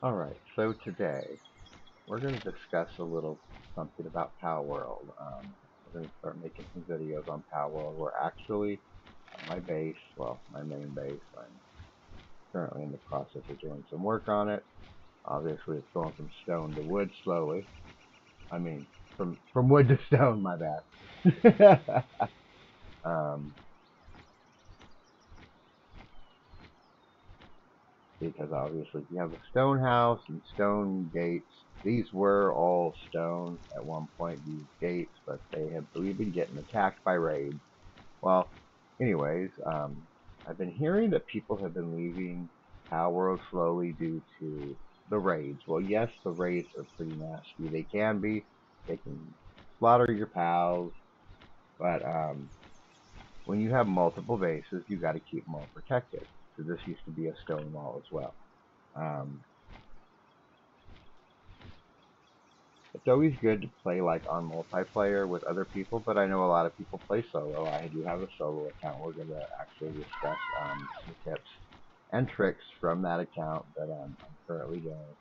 Alright, so today we're going to discuss a little something about Palworld. Um, we're going to start making some videos on Palworld. We're actually at my base, well, my main base. I'm currently in the process of doing some work on it. Obviously, it's going from stone to wood slowly. I mean, from from wood to stone, my bad. um, because obviously if you have a stone house and stone gates. These were all stone at one point, these gates, but they have been getting attacked by raids. Well, anyways, um, I've been hearing that people have been leaving Palworld slowly due to the raids. Well, yes, the raids are pretty nasty. They can be. They can slaughter your pals, but um, when you have multiple bases, you got to keep them all protected. So this used to be a stone wall as well. Um, it's always good to play like on multiplayer with other people, but I know a lot of people play solo. I do have a solo account. We're going to actually discuss um, some tips and tricks from that account that um, I'm currently doing.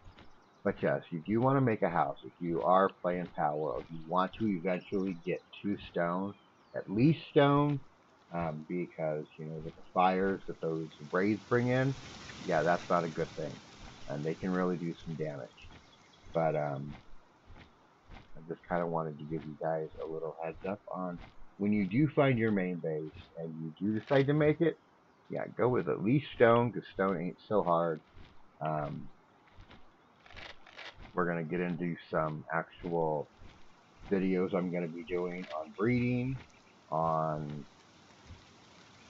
But yes, if you want to make a house, if you are playing Palworld, you want to eventually get to stone, at least stone, um, because you know with the fires that those raids bring in, yeah, that's not a good thing, and they can really do some damage. But um, I just kind of wanted to give you guys a little heads up on when you do find your main base and you do decide to make it. Yeah, go with at least stone because stone ain't so hard. Um, we're gonna get into some actual videos I'm gonna be doing on breeding, on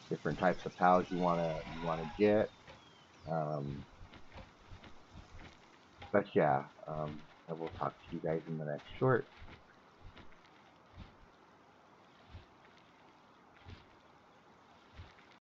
different types of pals you wanna you wanna get. Um, but yeah, um, I will talk to you guys in the next short.